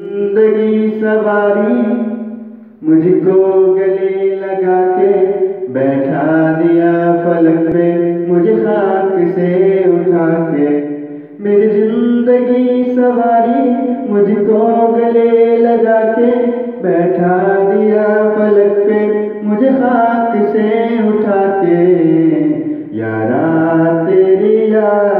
ज़िंदगी सवारी, मुझको गले लगा के बैठा दिया फलक पे, मुझे खाक से उठा के। मेरी ज़िंदगी सवारी, मुझको गले लगा के बैठा दिया फलक पे, मुझे खाक से उठा के। यारा तेरी यारी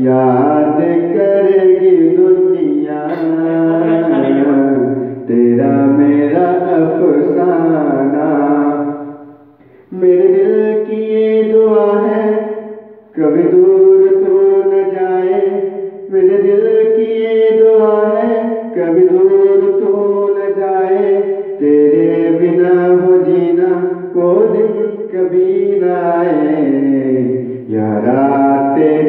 याद करेगी दुनिया तेरा मेरा अफसाना, मेरे दिल की ये दुआ है, कभी दूर तू न जाए, मेरे दिल की ये दुआ है, कभी दूर「やらってり」